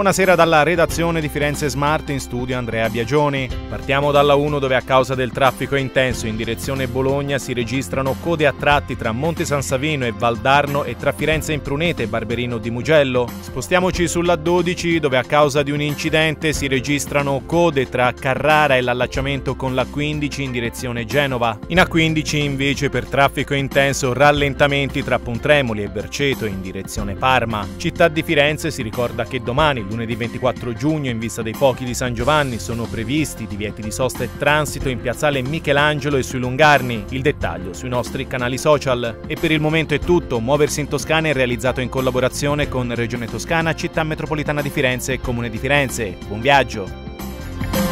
Buonasera dalla redazione di Firenze Smart in studio Andrea Biagioni. Partiamo dalla 1 dove a causa del traffico intenso in direzione Bologna si registrano code a tratti tra Monte San Savino e Valdarno e tra Firenze in Prunete e Barberino di Mugello. Spostiamoci sulla 12 dove a causa di un incidente si registrano code tra Carrara e l'allacciamento con la 15 in direzione Genova. In A15 invece per traffico intenso rallentamenti tra Pontremoli e Berceto in direzione Parma. Città di Firenze si ricorda che domani lunedì 24 giugno, in vista dei fuochi di San Giovanni, sono previsti divieti di sosta e transito in piazzale Michelangelo e sui Lungarni. Il dettaglio sui nostri canali social. E per il momento è tutto. Muoversi in Toscana è realizzato in collaborazione con Regione Toscana, Città Metropolitana di Firenze e Comune di Firenze. Buon viaggio!